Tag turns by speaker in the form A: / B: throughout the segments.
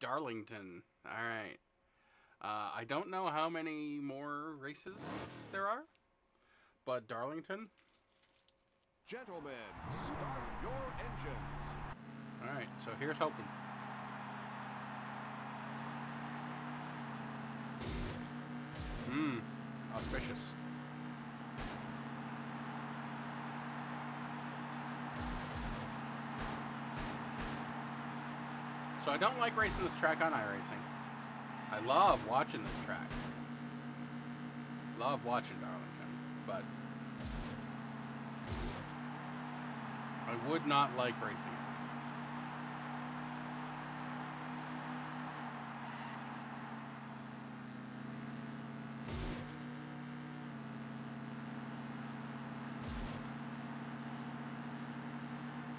A: Darlington. All right. Uh, I don't know how many more races there are, but Darlington.
B: Gentlemen, start your engines.
A: All right. So here's hoping. Hmm. Auspicious. So I don't like racing this track on iRacing. I love watching this track. Love watching Darlington, but I would not like racing it.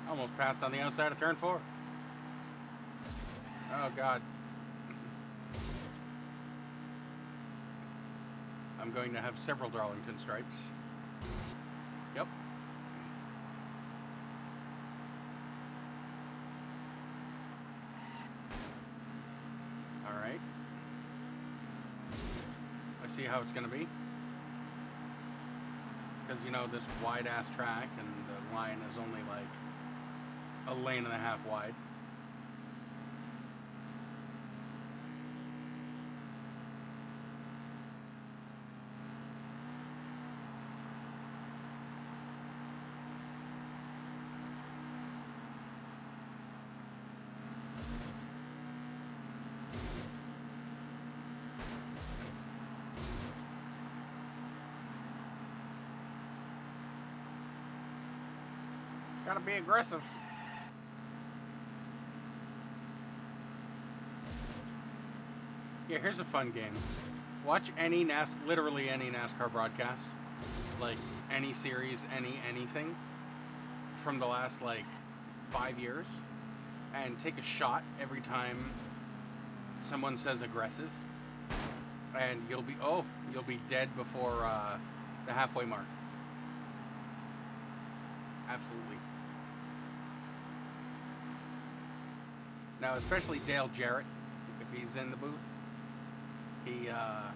A: Almost passed on the outside of turn four. Oh, God. I'm going to have several Darlington stripes. Yep. Alright. I see how it's going to be. Because, you know, this wide-ass track and the line is only like a lane and a half wide. Gotta be aggressive. Yeah, here's a fun game. Watch any NAS, literally any NASCAR broadcast, like any series, any anything, from the last like five years, and take a shot every time someone says aggressive, and you'll be oh, you'll be dead before uh, the halfway mark. Absolutely. Now, especially Dale Jarrett, if he's in the booth, he uh,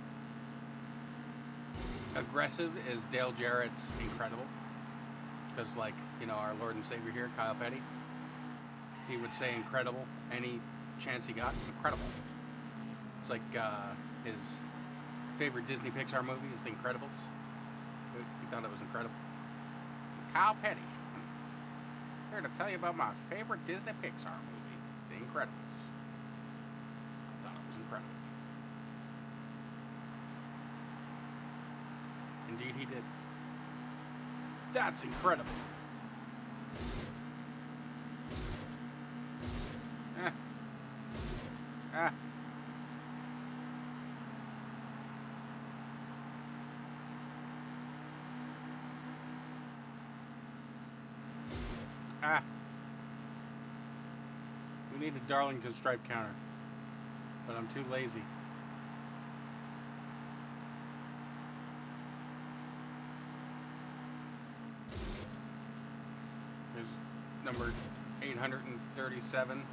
A: aggressive is Dale Jarrett's incredible. Because, like you know, our Lord and Savior here, Kyle Petty, he would say incredible any chance he got. Incredible. It's like uh, his favorite Disney Pixar movie is The Incredibles. He thought it was incredible. Kyle Petty. Here to tell you about my favorite Disney Pixar movie, The Incredibles. I thought it was incredible. Indeed, he did. That's incredible. Ah. Ah. Ah. We need a Darlington stripe counter. But I'm too lazy. Here's number 837.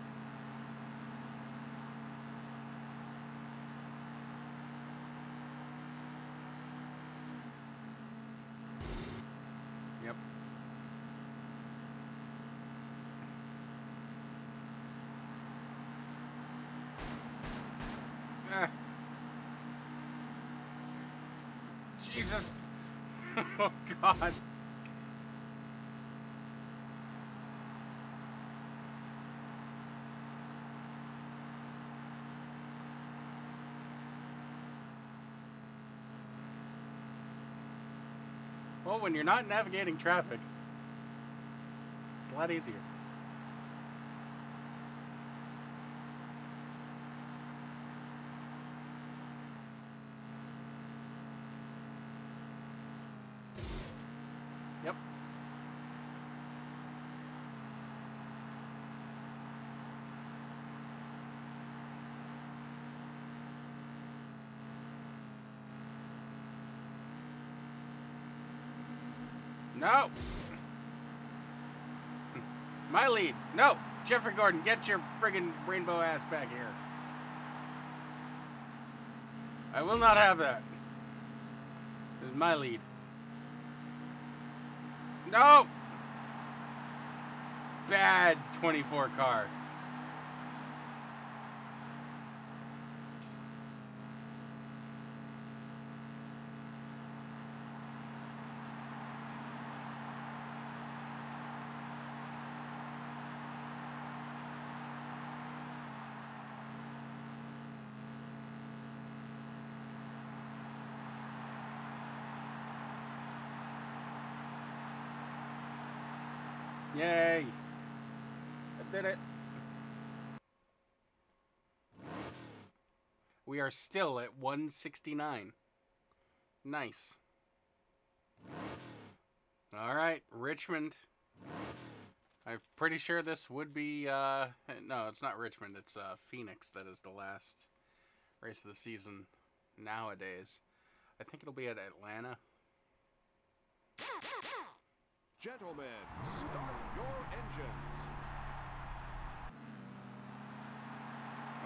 A: Jesus. oh, God. Well, when you're not navigating traffic, it's a lot easier. No. My lead. No. Jeffrey Gordon, get your friggin' rainbow ass back here. I will not have that. This is my lead. No! Bad 24 car. Yay! I did it. We are still at 169. Nice. All right, Richmond. I'm pretty sure this would be, uh, no, it's not Richmond. It's uh, Phoenix that is the last race of the season nowadays. I think it'll be at Atlanta.
B: Gentlemen, start engines.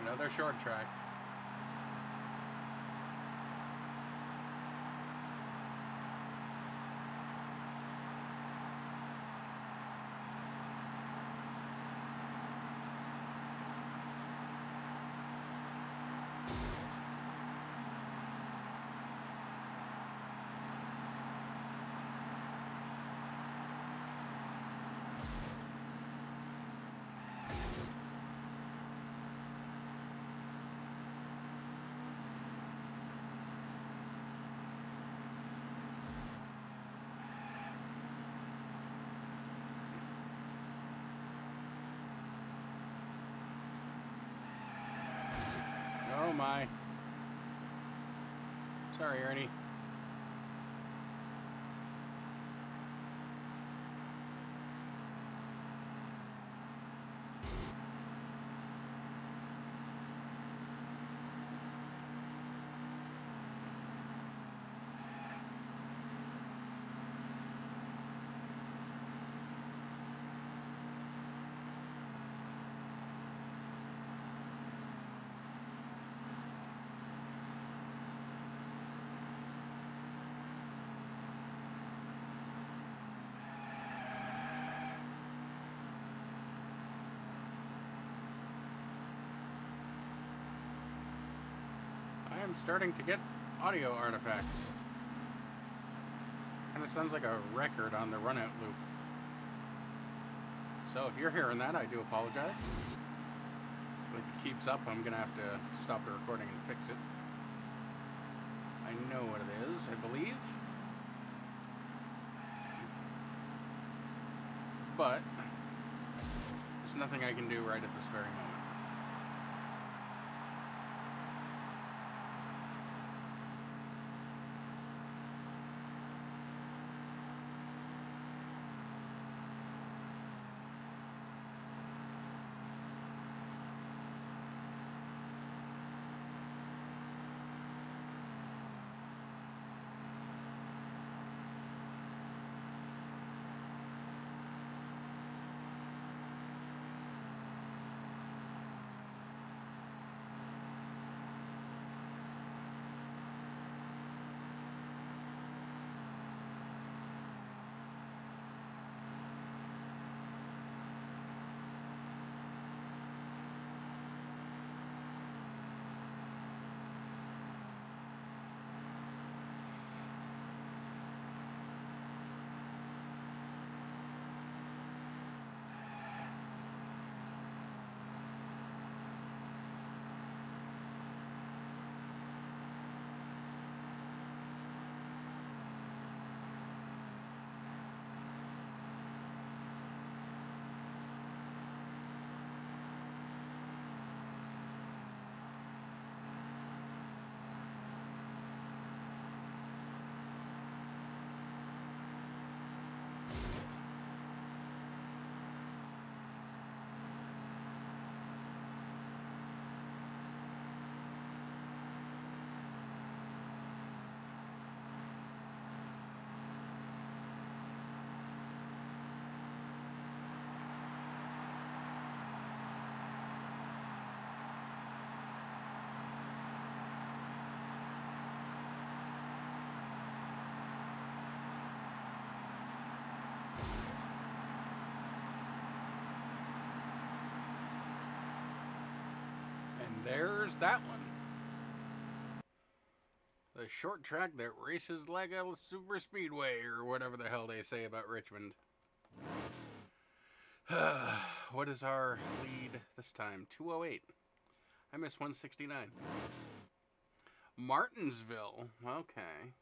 A: Another short track. Oh my. Sorry, Ernie. I am starting to get audio artifacts. Kind of sounds like a record on the runout loop. So if you're hearing that, I do apologize. If it keeps up, I'm going to have to stop the recording and fix it. I know what it is, I believe. But there's nothing I can do right at this very moment. There's that one. The short track that races like a super speedway or whatever the hell they say about Richmond. what is our lead this time? 208. I missed 169. Martinsville. Okay.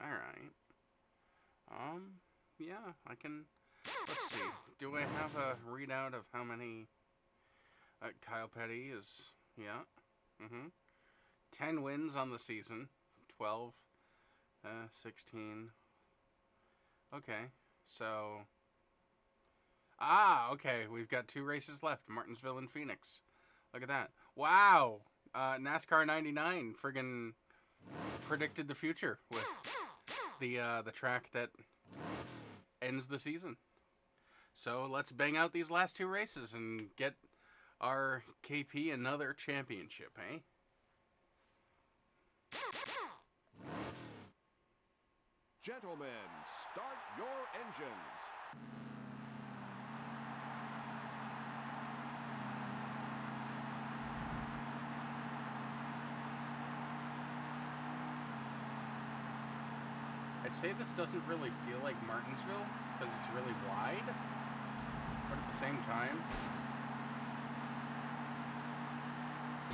A: All right. Um, yeah, I can. Let's see. Do I have a readout of how many uh, Kyle Petty is? Yeah. Mm-hmm. 10 wins on the season. 12, uh, 16. Okay. So. Ah, okay. We've got two races left Martinsville and Phoenix. Look at that. Wow. Uh, NASCAR 99 friggin' predicted the future with the uh, the track that ends the season. So let's bang out these last two races and get our KP another championship, eh?
B: Gentlemen, start your engines.
A: I'd say this doesn't really feel like Martinsville because it's really wide, but at the same time,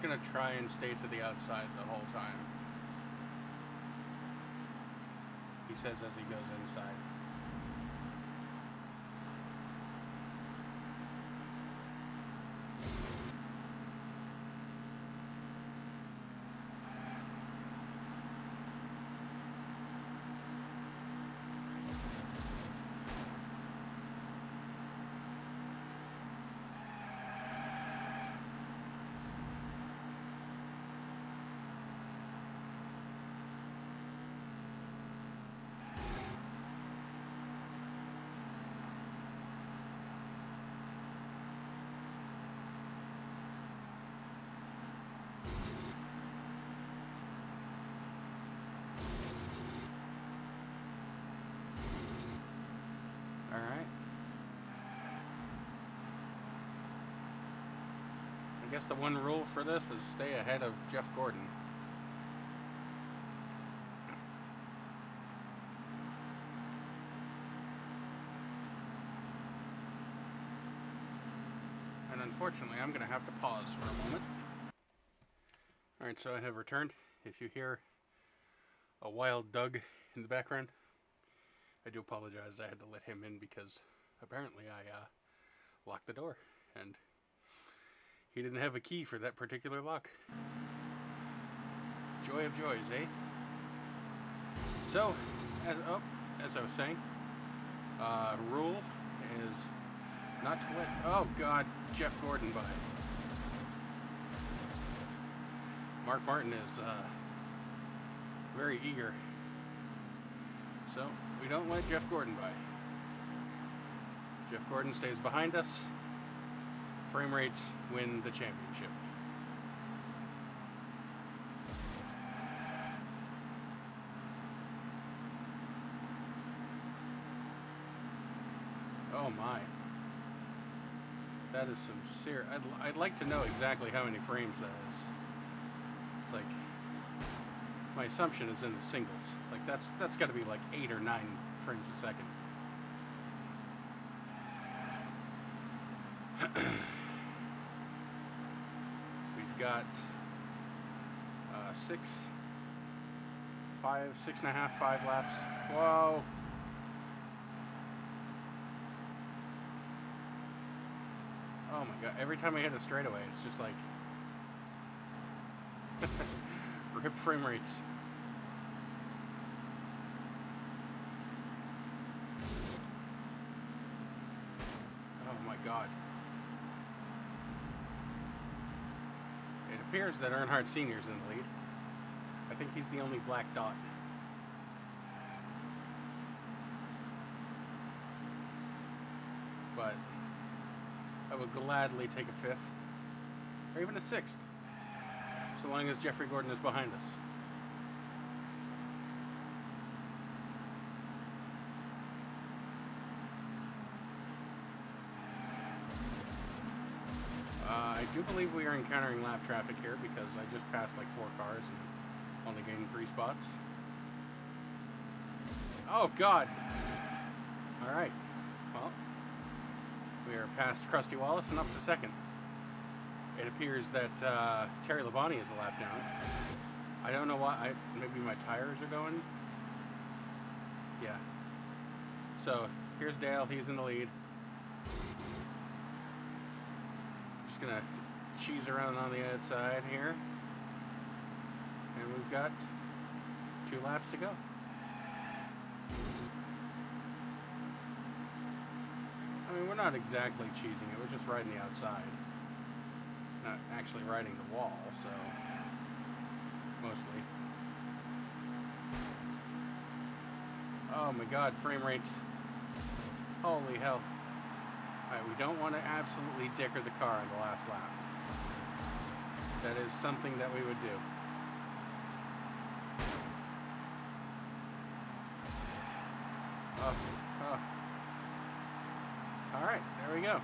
A: Just gonna try and stay to the outside the whole time. He says as he goes inside. All right. I guess the one rule for this is stay ahead of Jeff Gordon. And unfortunately, I'm going to have to pause for a moment. All right, so I have returned. If you hear a wild Doug in the background, I do apologize. I had to let him in because apparently I uh, locked the door and he didn't have a key for that particular lock. Joy of joys, eh? So, as oh, as I was saying, uh, rule is not to let. Oh God, Jeff Gordon by. Mark Martin is uh, very eager so we don't let Jeff Gordon by. Jeff Gordon stays behind us. Frame rates win the championship. Oh my. That is some serious. I'd, I'd like to know exactly how many frames that is. It's like my assumption is in the singles. Like that's that's got to be like eight or nine frames a second. six, five, six and a half, five laps. Whoa. Oh my god, every time I hit a straightaway, it's just like... rip frame rates. Oh my god. It appears that Earnhardt Sr. is in the lead. I think he's the only black dot. But I would gladly take a fifth, or even a sixth, so long as Jeffrey Gordon is behind us. Uh, I do believe we are encountering lap traffic here because I just passed like four cars and only gained three spots. Oh, God. All right. Well, we are past Rusty Wallace and up to second. It appears that uh, Terry Labonte is a lap down. I don't know why. I, maybe my tires are going. Yeah. So here's Dale. He's in the lead. Just gonna cheese around on the outside here. And we've got two laps to go. I mean, we're not exactly cheesing it. We're just riding the outside. Not actually riding the wall, so... Mostly. Oh my god, frame rates. Holy hell. Alright, we don't want to absolutely dicker the car in the last lap. That is something that we would do. Oh, oh. Alright, there we go.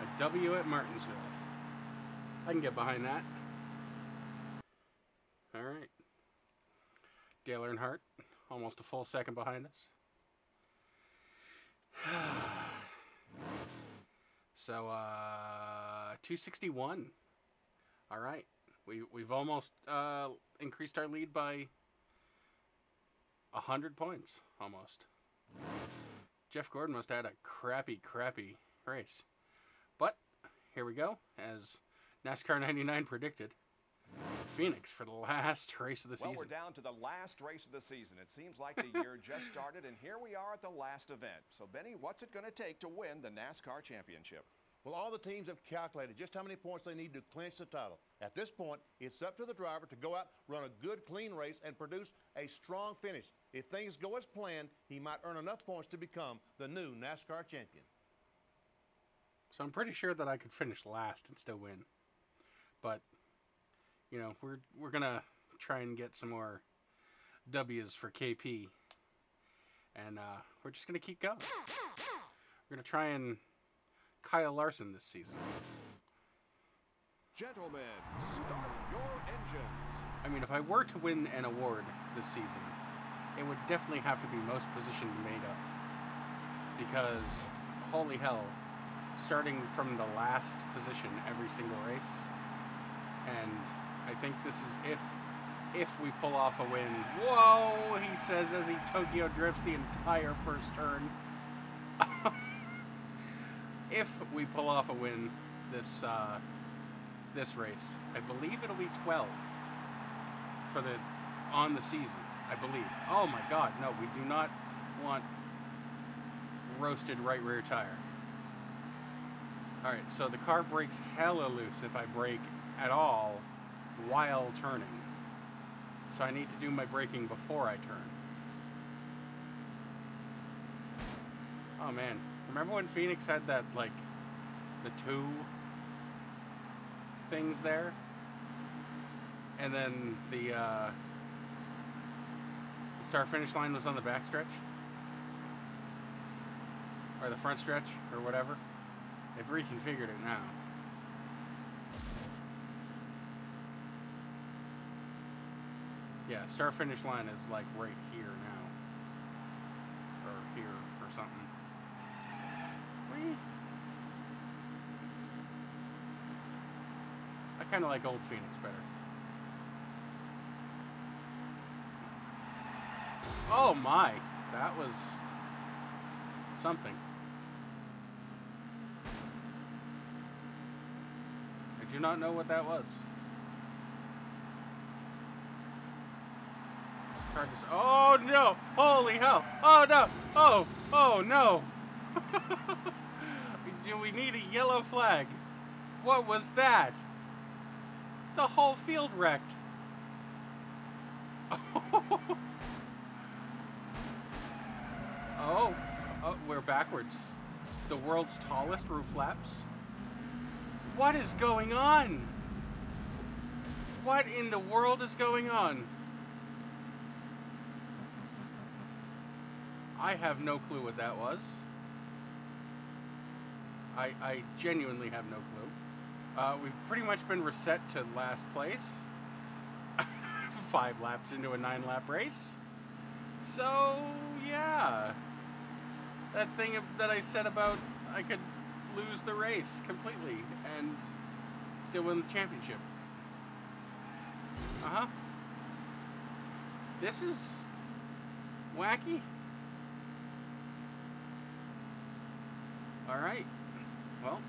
A: A W at Martinsville. I can get behind that. Alright. Dale Earnhardt, almost a full second behind us. so, uh, 261. All right. We, we've almost uh, increased our lead by 100 points, almost. Jeff Gordon must have had a crappy, crappy race. But here we go, as NASCAR 99 predicted. Phoenix for the last race of the
B: well,
A: season.
B: we're down to the last race of the season. It seems like the year just started, and here we are at the last event. So, Benny, what's it going to take to win the NASCAR championship?
C: Well, all the teams have calculated just how many points they need to clinch the title. At this point, it's up to the driver to go out, run a good, clean race, and produce a strong finish. If things go as planned, he might earn enough points to become the new NASCAR champion.
A: So I'm pretty sure that I could finish last and still win. But you know, we're we're gonna try and get some more W's for KP, and uh, we're just gonna keep going. We're gonna try and Kyle Larson this season.
B: Gentlemen, start your engines.
A: I mean, if I were to win an award this season, it would definitely have to be most position made up. Because, holy hell, starting from the last position every single race, and I think this is if if we pull off a win. Whoa, he says as he Tokyo drifts the entire first turn. if we pull off a win this uh, this race, I believe it'll be 12 for the on the season. I believe. Oh my God, no, we do not want roasted right rear tire. All right, so the car brakes hella loose if I brake at all while turning. So I need to do my braking before I turn. Oh man, remember when Phoenix had that like the two things there? And then the uh the start finish line was on the back stretch? Or the front stretch or whatever. They've reconfigured it now. Yeah, star finish line is like right here now. Or here or something. Whee! I kind of like old Phoenix better. Oh my! That was something. I do not know what that was. Oh no! Holy hell! Oh no! Oh! Oh no! do we need a yellow flag? What was that? The whole field wrecked. oh, oh, we're backwards. The world's tallest roof flaps. What is going on? What in the world is going on? I have no clue what that was. I, I genuinely have no clue. Uh, we've pretty much been reset to last place. Five laps into a nine lap race. So, yeah. That thing that I said about I could lose the race completely and still win the championship. Uh huh. This is wacky. All right. Well.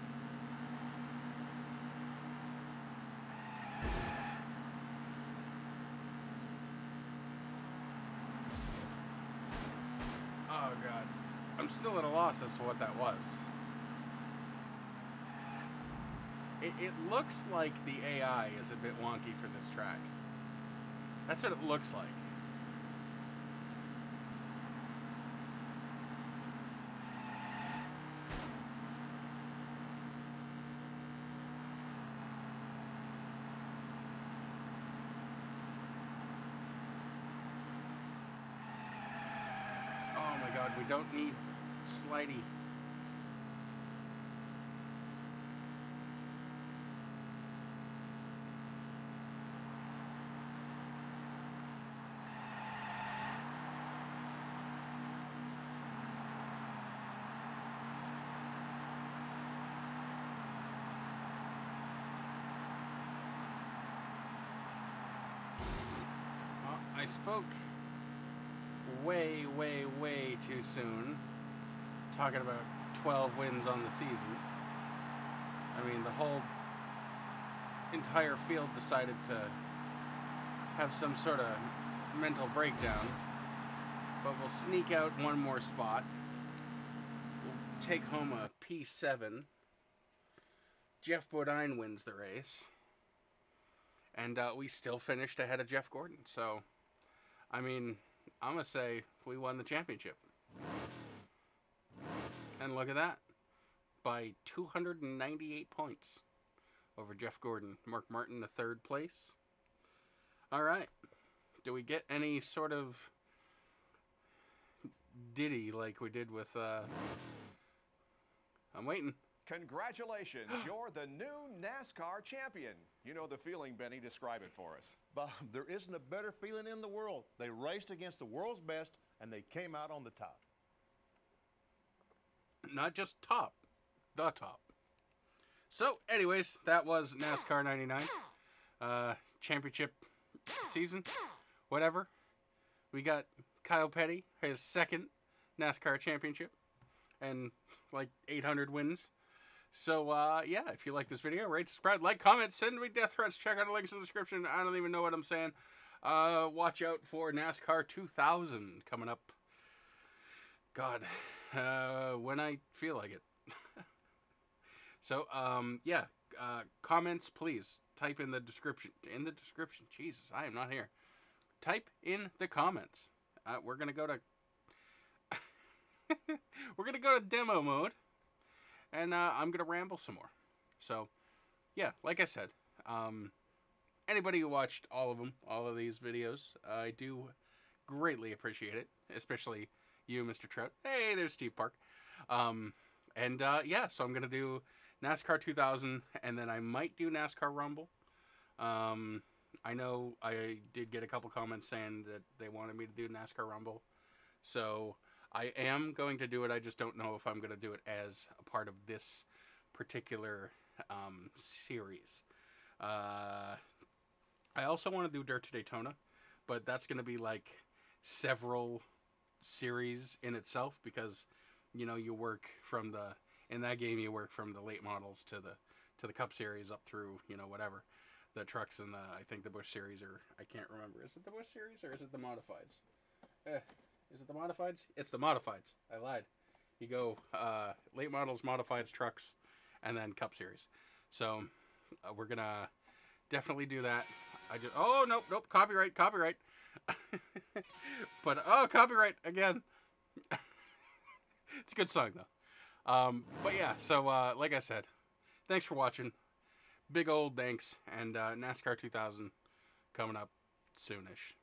A: Oh, God. I'm still at a loss as to what that was. It, it looks like the AI is a bit wonky for this track. That's what it looks like. Oh my god, we don't need Well, I spoke way, way, way too soon, talking about 12 wins on the season. I mean, the whole entire field decided to have some sort of mental breakdown, but we'll sneak out one more spot. We'll take home a P7. Geoff Bodine wins the race. And uh, we still finished ahead of Jeff Gordon. So, I mean, I'm going to say we won the championship. And look at that. By 298 points over Jeff Gordon. Mark Martin, the third place. All right. Do we get any sort of ditty like we did with. Uh... I'm waiting.
B: Congratulations, you're the new NASCAR champion. You know the feeling, Benny. Describe it for us.
C: Bob, there isn't a better feeling in the world. They raced against the world's best and they came out on the top.
A: Not just top, the top. So, anyways, that was NASCAR 99. Uh, championship season, whatever. We got Kyle Petty, his second NASCAR championship, and like 800 wins. So, uh, yeah, if you like this video, rate, subscribe, like, comment, send me death threats, check out the links in the description. I don't even know what I'm saying. Uh, watch out for NASCAR 2000 coming up. God, uh, when I feel like it. so, um, yeah, uh, comments, please type in the description. In the description, Jesus, I am not here. Type in the comments. Uh, we're gonna go to. we're gonna go to demo mode, and uh, I'm gonna ramble some more. So, yeah, like I said, um, anybody who watched all of them, all of these videos, I do greatly appreciate it, especially you, Mr. Trout. Hey, there's Steve Park. Um, and uh, yeah, so I'm gonna do NASCAR 2000, and then I might do NASCAR Rumble. Um, I know I did get a couple comments saying that they wanted me to do NASCAR Rumble, so I am going to do it. I just don't know if I'm going to do it as a part of this particular um, series. Uh, I also want to do Dirt to Daytona, but that's going to be like several series in itself because you know you work from the in that game you work from the late models to the to the Cup Series up through you know whatever the trucks in the I think the Busch Series or I can't remember is it the Busch Series or is it the Modifieds? Eh, is it the Modifieds? It's the Modifieds. I lied. You go uh, late models, modifieds, trucks, and then Cup Series. So uh, we're gonna definitely do that. I just oh nope nope copyright copyright. but oh copyright again. it's a good song though. Um, but yeah, so uh, like I said, thanks for watching. Big old thanks, and uh, NASCAR 2000 coming up soonish.